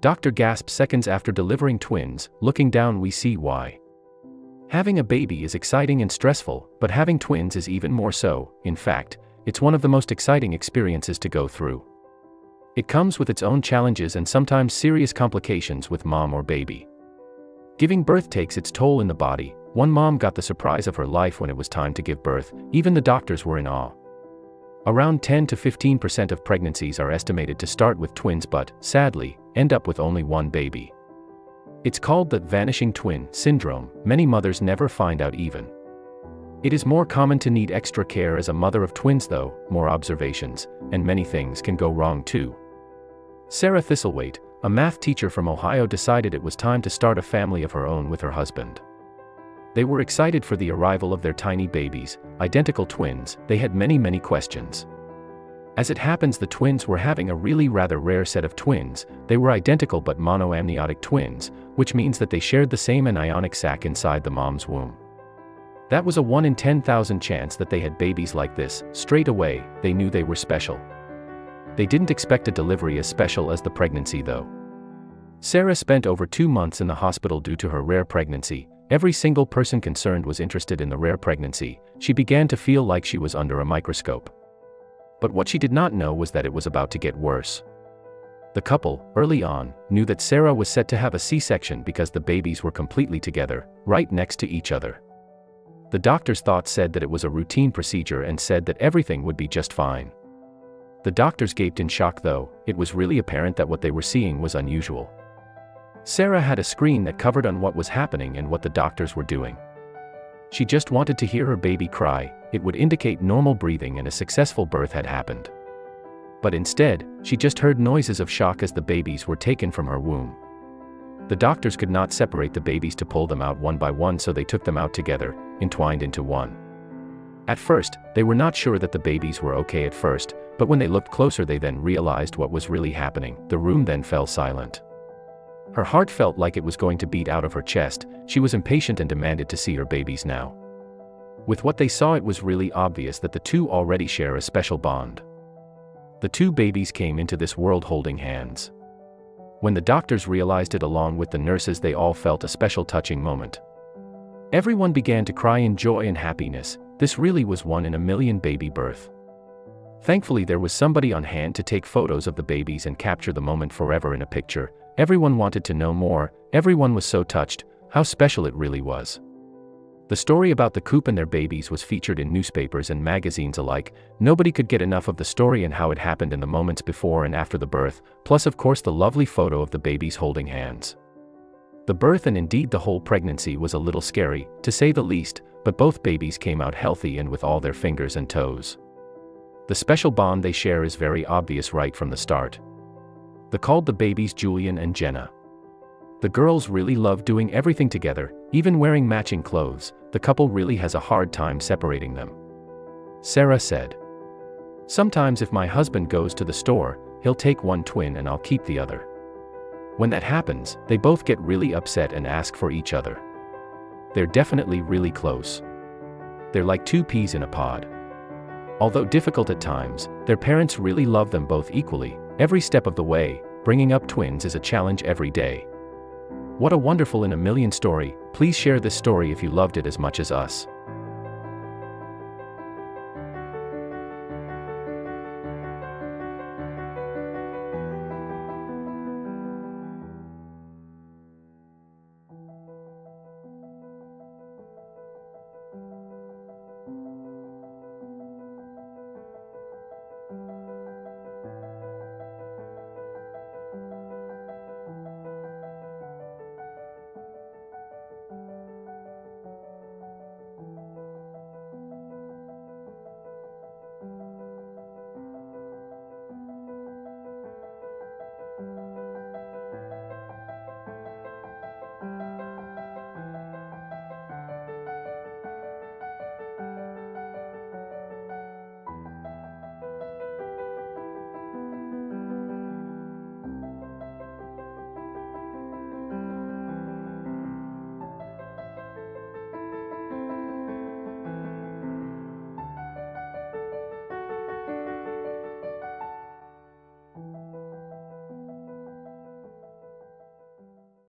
Doctor gasps seconds after delivering twins, looking down we see why. Having a baby is exciting and stressful, but having twins is even more so, in fact, it's one of the most exciting experiences to go through. It comes with its own challenges and sometimes serious complications with mom or baby. Giving birth takes its toll in the body, one mom got the surprise of her life when it was time to give birth, even the doctors were in awe. Around 10 to 15% of pregnancies are estimated to start with twins but, sadly, end up with only one baby. It's called the vanishing twin syndrome, many mothers never find out even. It is more common to need extra care as a mother of twins though, more observations, and many things can go wrong too. Sarah Thistlethwaite, a math teacher from Ohio decided it was time to start a family of her own with her husband. They were excited for the arrival of their tiny babies, identical twins, they had many many questions. As it happens the twins were having a really rather rare set of twins, they were identical but monoamniotic twins, which means that they shared the same amniotic sac inside the mom's womb. That was a 1 in 10,000 chance that they had babies like this, straight away, they knew they were special. They didn't expect a delivery as special as the pregnancy though. Sarah spent over two months in the hospital due to her rare pregnancy, Every single person concerned was interested in the rare pregnancy, she began to feel like she was under a microscope. But what she did not know was that it was about to get worse. The couple, early on, knew that Sarah was set to have a C-section because the babies were completely together, right next to each other. The doctor's thoughts said that it was a routine procedure and said that everything would be just fine. The doctors gaped in shock though, it was really apparent that what they were seeing was unusual. Sarah had a screen that covered on what was happening and what the doctors were doing. She just wanted to hear her baby cry, it would indicate normal breathing and a successful birth had happened. But instead, she just heard noises of shock as the babies were taken from her womb. The doctors could not separate the babies to pull them out one by one so they took them out together, entwined into one. At first, they were not sure that the babies were okay at first, but when they looked closer they then realized what was really happening, the room then fell silent. Her heart felt like it was going to beat out of her chest, she was impatient and demanded to see her babies now. With what they saw it was really obvious that the two already share a special bond. The two babies came into this world holding hands. When the doctors realized it along with the nurses they all felt a special touching moment. Everyone began to cry in joy and happiness, this really was one in a million baby birth. Thankfully there was somebody on hand to take photos of the babies and capture the moment forever in a picture, Everyone wanted to know more, everyone was so touched, how special it really was. The story about the coop and their babies was featured in newspapers and magazines alike, nobody could get enough of the story and how it happened in the moments before and after the birth, plus of course the lovely photo of the babies holding hands. The birth and indeed the whole pregnancy was a little scary, to say the least, but both babies came out healthy and with all their fingers and toes. The special bond they share is very obvious right from the start. The called the babies Jillian and Jenna. The girls really love doing everything together, even wearing matching clothes, the couple really has a hard time separating them. Sarah said. Sometimes if my husband goes to the store, he'll take one twin and I'll keep the other. When that happens, they both get really upset and ask for each other. They're definitely really close. They're like two peas in a pod. Although difficult at times, their parents really love them both equally, Every step of the way, bringing up twins is a challenge every day. What a wonderful in a million story, please share this story if you loved it as much as us.